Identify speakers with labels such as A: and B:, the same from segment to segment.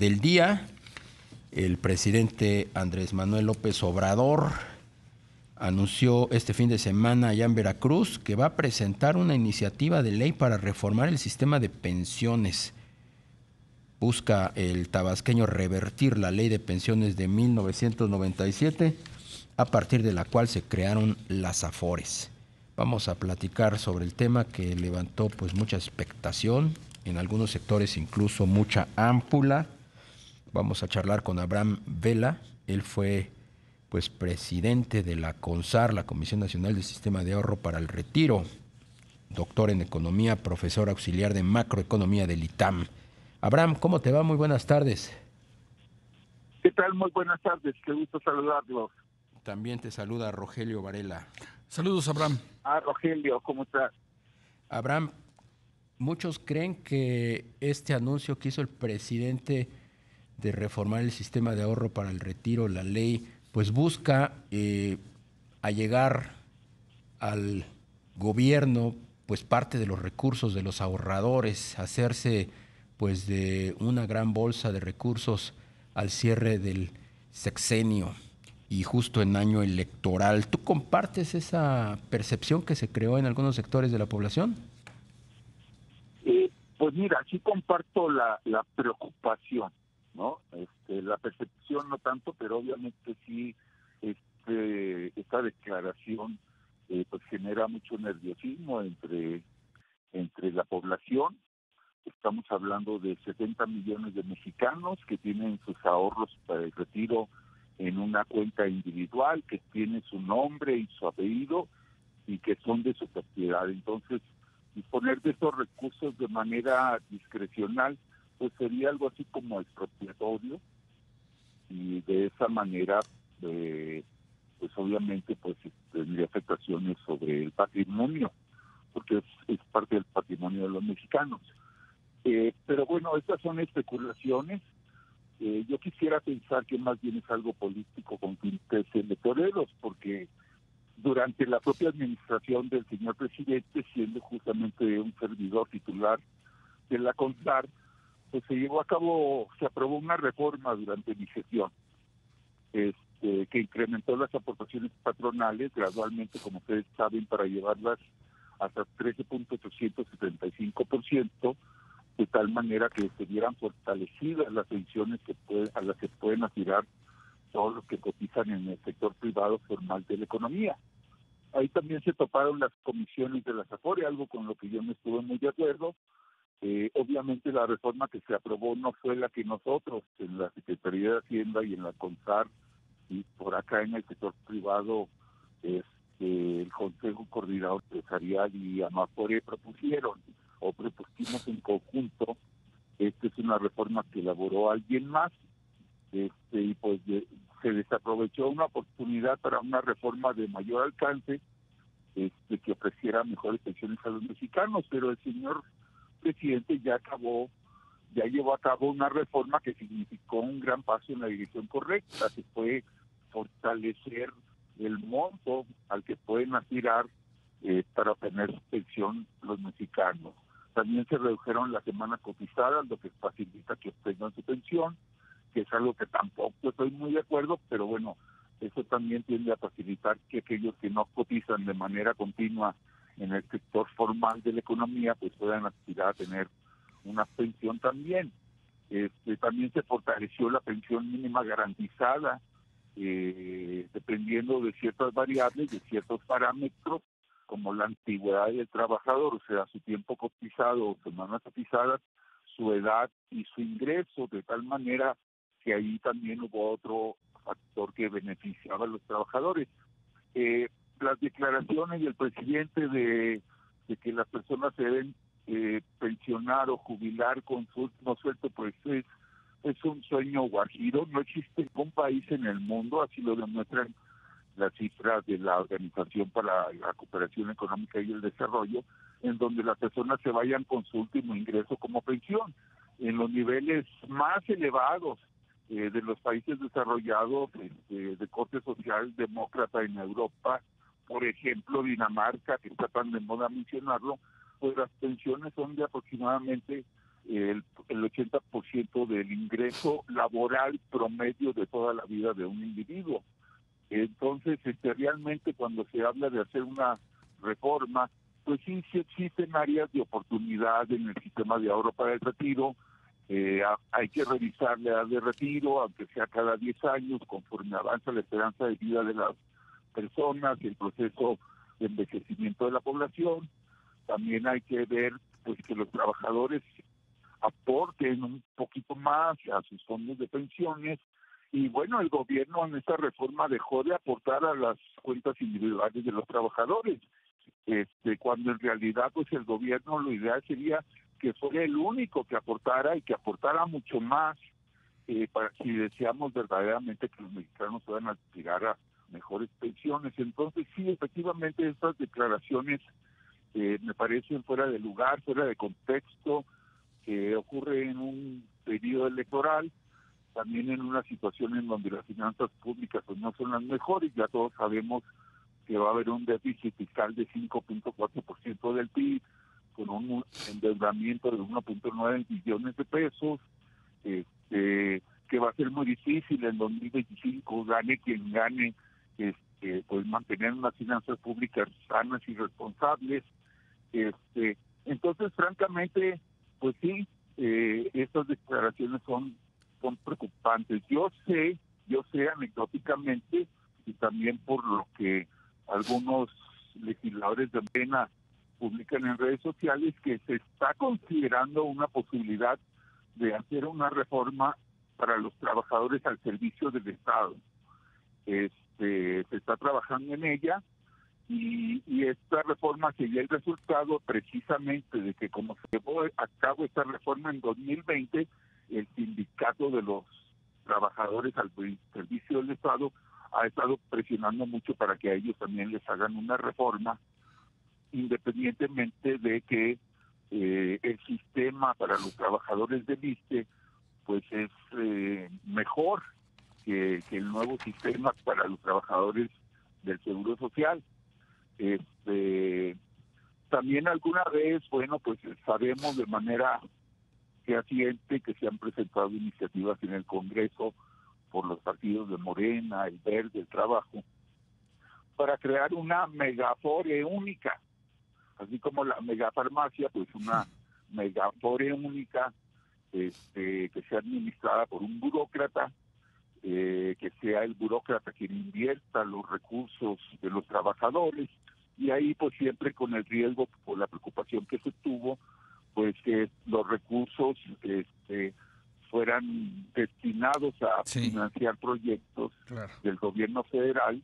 A: del día. El presidente Andrés Manuel López Obrador anunció este fin de semana allá en Veracruz que va a presentar una iniciativa de ley para reformar el sistema de pensiones. Busca el tabasqueño revertir la ley de pensiones de 1997, a partir de la cual se crearon las AFORES. Vamos a platicar sobre el tema que levantó pues mucha expectación, en algunos sectores incluso mucha ámpula. Vamos a charlar con Abraham Vela, él fue pues presidente de la CONSAR, la Comisión Nacional del Sistema de Ahorro para el Retiro, doctor en economía, profesor auxiliar de macroeconomía del ITAM. Abraham, ¿cómo te va? Muy buenas tardes.
B: ¿Qué tal? Muy buenas tardes, qué gusto saludarlos.
A: También te saluda Rogelio Varela.
C: Saludos, Abraham.
B: Ah, Rogelio, ¿cómo estás?
A: Abraham, muchos creen que este anuncio que hizo el presidente de reformar el sistema de ahorro para el retiro, la ley pues busca eh, allegar al gobierno pues parte de los recursos de los ahorradores, hacerse pues de una gran bolsa de recursos al cierre del sexenio y justo en año electoral. ¿Tú compartes esa percepción que se creó en algunos sectores de la población?
B: Eh, pues mira, sí comparto la, la preocupación ¿no? Este, la percepción no tanto, pero obviamente sí este, esta declaración eh, pues genera mucho nerviosismo entre, entre la población. Estamos hablando de 70 millones de mexicanos que tienen sus ahorros para el retiro en una cuenta individual, que tiene su nombre y su apellido y que son de su propiedad. Entonces, disponer de esos recursos de manera discrecional pues sería algo así como expropiatorio y de esa manera eh, pues obviamente pues tendría afectaciones sobre el patrimonio porque es, parte del patrimonio de los mexicanos. Eh, pero bueno estas son especulaciones. Eh, yo quisiera pensar que más bien es algo político con tintes electoreros porque durante la propia administración del señor presidente siendo justamente un servidor titular de la CONSAR pues se llevó a cabo, se aprobó una reforma durante mi gestión, este, que incrementó las aportaciones patronales gradualmente, como ustedes saben, para llevarlas hasta 13.875%, de tal manera que se vieran fortalecidas las pensiones que a las que pueden aspirar todos los que cotizan en el sector privado formal de la economía. Ahí también se toparon las comisiones de la SAFORE, algo con lo que yo no estuve muy de acuerdo, eh, obviamente la reforma que se aprobó no fue la que nosotros en la Secretaría de Hacienda y en la CONSAR y por acá en el sector privado este, el Consejo Coordinador Empresarial y Amafore propusieron o propusimos en conjunto. Esta es una reforma que elaboró alguien más este, y pues se desaprovechó una oportunidad para una reforma de mayor alcance este, que ofreciera mejores pensiones a los mexicanos, pero el señor presidente ya acabó, ya llevó a cabo una reforma que significó un gran paso en la dirección correcta, que fue fortalecer el monto al que pueden aspirar eh, para obtener pensión los mexicanos. También se redujeron las semanas cotizadas, lo que facilita que obtengan su pensión, que es algo que tampoco estoy muy de acuerdo, pero bueno, eso también tiende a facilitar que aquellos que no cotizan de manera continua en el sector formal de la economía pues puedan aspirar a tener una pensión también. Este, también se fortaleció la pensión mínima garantizada eh, dependiendo de ciertas variables, de ciertos parámetros, como la antigüedad del trabajador, o sea, su tiempo cotizado semanas cotizadas, su edad y su ingreso, de tal manera que ahí también hubo otro factor que beneficiaba a los trabajadores. Eh, las declaraciones del presidente de, que las personas se deben eh, pensionar o jubilar con su último sueldo, pues es, es un sueño guajiro. No existe ningún país en el mundo, así lo demuestran las cifras de la Organización para la Cooperación Económica y el Desarrollo, en donde las personas se vayan con su último ingreso como pensión. En los niveles más elevados eh, de los países desarrollados este, de corte social demócrata en Europa, por ejemplo, Dinamarca, que está tan de moda mencionarlo, pues las pensiones son de aproximadamente el, el 80% del ingreso laboral promedio de toda la vida de un individuo. Entonces, este, realmente cuando se habla de hacer una reforma, pues sí, sí existen áreas de oportunidad en el sistema de ahorro para el retiro. Eh, hay que revisar la edad de retiro, aunque sea cada 10 años, conforme avanza la esperanza de vida de las personas, el proceso de envejecimiento de la población. También hay que ver pues que los trabajadores aporten un poquito más a sus fondos de pensiones y bueno, el gobierno en esta reforma dejó de aportar a las cuentas individuales de los trabajadores, este, cuando en realidad pues el gobierno lo ideal sería que fuera el único que aportara y que aportara mucho más eh, para si deseamos verdaderamente que los mexicanos puedan aspirar a mejores pensiones. Entonces sí, efectivamente estas declaraciones eh, me parecen fuera de lugar, fuera de contexto, que ocurre en un periodo electoral también en una situación en donde las finanzas públicas pues no son las mejores, ya todos sabemos que va a haber un déficit fiscal de 5.4% del PIB, con un endeudamiento de 1.9 billones de pesos, este, que va a ser muy difícil en 2025, gane quien gane, este, pues mantener unas finanzas públicas sanas y responsables. Este, entonces, francamente, pues sí, eh, estas declaraciones son son preocupantes. Yo sé, yo sé anecdóticamente y también por lo que algunos legisladores de pena publican en redes sociales que se está considerando una posibilidad de hacer una reforma para los trabajadores al servicio del Estado. Este, se está trabajando en ella y, esta reforma sería el resultado precisamente de que como se llevó a cabo esta reforma en 2020, el sindicato de los trabajadores al servicio del Estado ha estado presionando mucho para que a ellos también les hagan una reforma, independientemente de que eh, el sistema para los trabajadores del ISTE pues es eh, mejor que, que, el nuevo sistema para los trabajadores del Seguro Social. Este, también alguna vez, bueno, pues sabemos de manera fehaciente que se han presentado iniciativas en el Congreso por los partidos de Morena, el Verde, el Trabajo, para crear una megafore única, así como la megafarmacia, pues una megafore única este, que sea administrada por un burócrata, eh, que sea el burócrata quien invierta los recursos de los trabajadores, y ahí pues siempre con el riesgo, por la preocupación que se tuvo, pues que los recursos este, fueran destinados a financiar proyectos del gobierno federal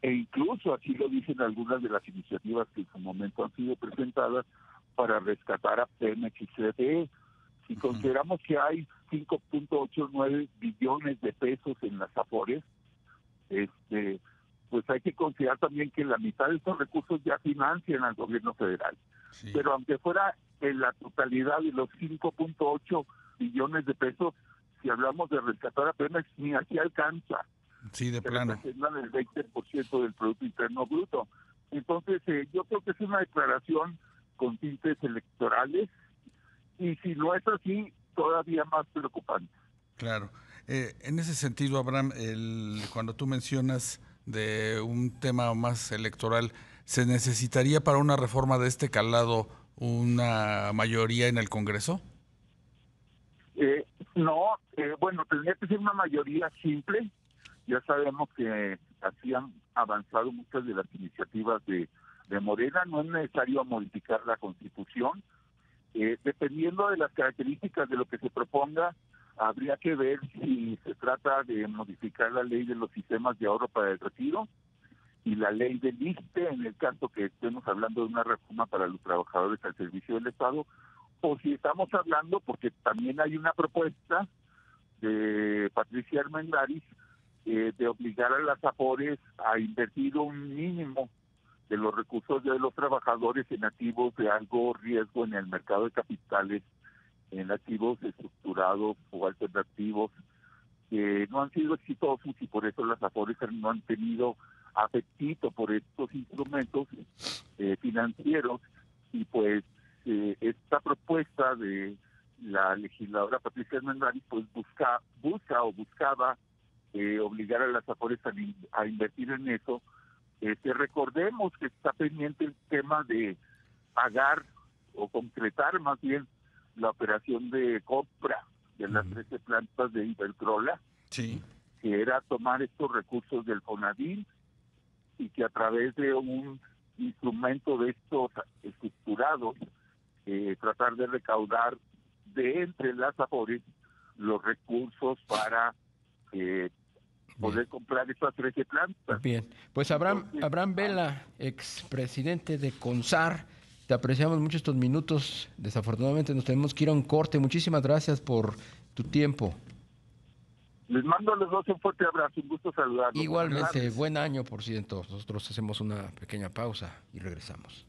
B: e incluso así lo dicen algunas de las iniciativas que en su momento han sido presentadas para rescatar a Pemex y CFE. Si consideramos que hay 5.89 billones de pesos en las AFORES, este, pues hay que considerar también que la mitad de estos recursos ya financian al gobierno federal. Pero aunque fuera en la totalidad de los 5.8 billones de pesos, si hablamos de rescatar a Pemex, ni así alcanza.
C: Sí, de plano.
B: Representan el 20% del Producto Interno Bruto. Entonces, eh, yo creo que es una declaración con tintes electorales y si no es así, todavía más preocupante.
C: Claro. Eh, en ese sentido, Abraham, el, cuando tú mencionas de un tema más electoral, ¿se necesitaría para una reforma de este calado una mayoría en el Congreso?
B: Eh, no, eh, bueno, tendría que ser una mayoría simple. Ya sabemos que así han avanzado muchas de las iniciativas de, de Morena. No es necesario modificar la Constitución. Eh, dependiendo de las características de lo que se proponga, habría que ver si se trata de modificar la ley de los sistemas de ahorro para el retiro y la ley del ISTE en el caso que estemos hablando de una reforma para los trabajadores al servicio del Estado, o si estamos hablando, porque también hay una propuesta de Patricia Armendaris eh, de obligar a las AFORES a invertir un mínimo de los recursos de los trabajadores en activos de algo riesgo en el mercado de capitales, en activos estructurados o alternativos que no han sido exitosos y por eso las AFORES no han tenido apetito por estos instrumentos eh, financieros y pues eh, esta propuesta de la legisladora Patricia Hernández pues busca, busca o buscaba eh, obligar a las AFORES a, invertir en eso. Este, recordemos que está pendiente el tema de pagar o concretar más bien la operación de compra de las 13 plantas de Iberdrola,
C: sí.
B: que era tomar estos recursos del FONADIN y que a través de un instrumento de estos estructurados, eh, tratar de recaudar de entre las AFORES los recursos para eh, poder comprar esas 13 plantas.
A: Bien, pues Abraham, Abraham Vela, expresidente de CONSAR, te apreciamos mucho estos minutos. Desafortunadamente nos tenemos que ir a un corte. Muchísimas gracias por tu tiempo.
B: Les mando a los dos un fuerte abrazo, un gusto saludarlos.
A: Igualmente, buen año, por ciento. Nosotros hacemos una pequeña pausa y regresamos.